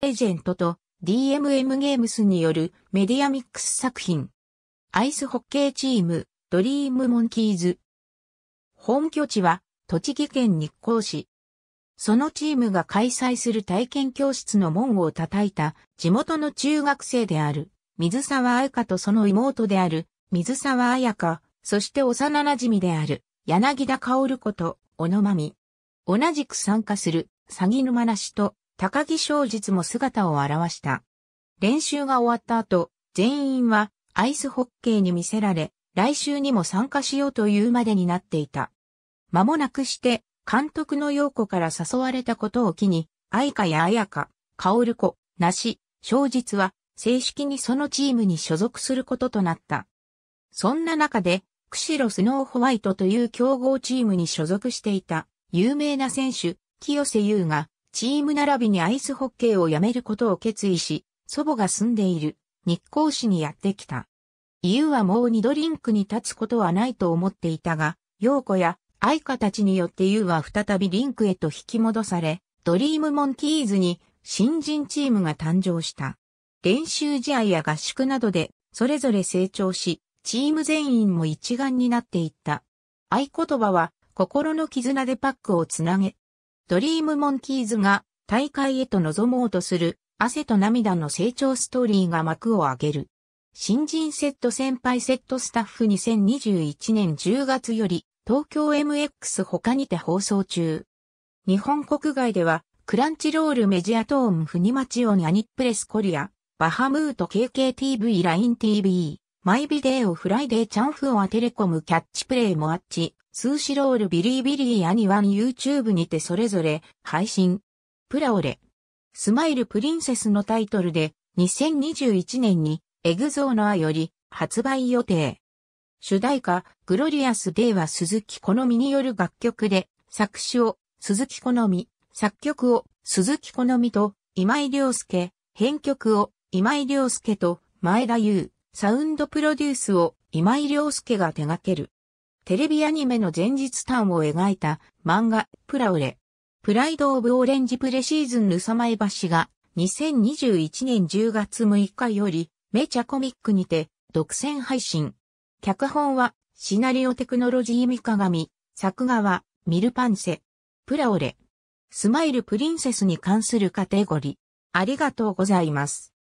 エージェントと DMM ゲームスによるメディアミックス作品。アイスホッケーチーム、ドリームモンキーズ。本拠地は栃木県日光市。そのチームが開催する体験教室の門を叩いた地元の中学生である水沢彩香とその妹である水沢彩香、そして幼馴染である柳田薫子と小野真美。同じく参加する詐欺沼なしと高木正実も姿を現した。練習が終わった後、全員はアイスホッケーに見せられ、来週にも参加しようというまでになっていた。間もなくして、監督の陽子から誘われたことを機に、愛花や彩香、薫子、なし、正実は、正式にそのチームに所属することとなった。そんな中で、釧路スノーホワイトという強豪チームに所属していた、有名な選手、清瀬優が、チーム並びにアイスホッケーをやめることを決意し、祖母が住んでいる日光市にやってきた。優はもう二度リンクに立つことはないと思っていたが、陽子や愛花たちによってユウは再びリンクへと引き戻され、ドリームモンキーズに新人チームが誕生した。練習試合や合宿などでそれぞれ成長し、チーム全員も一丸になっていった。合言葉は心の絆でパックをつなげ。ドリームモンキーズが大会へと臨もうとする汗と涙の成長ストーリーが幕を上げる。新人セット先輩セットスタッフ2021年10月より東京 MX 他にて放送中。日本国外では、クランチロールメジャトーンフニマチオンアニップレスコリア、バハムート KKTV ライン TV、マイビデオフライデーチャンフオアテレコムキャッチプレイもあっち、スーシロールビリービリーアニワン YouTube にてそれぞれ配信。プラオレ。スマイルプリンセスのタイトルで2021年にエグゾーノアより発売予定。主題歌、グロリアスデーは鈴木好みによる楽曲で、作詞を鈴木好み、作曲を鈴木好みと今井良介、編曲を今井良介と前田優、サウンドプロデュースを今井良介が手掛ける。テレビアニメの前日譚を描いた漫画プラオレ。プライド・オブ・オレンジ・プレシーズン・ルサマイバシが2021年10月6日よりメチャコミックにて独占配信。脚本は、シナリオテクノロジー三鏡、作画は、ミルパンセ、プラオレ、スマイルプリンセスに関するカテゴリー。ありがとうございます。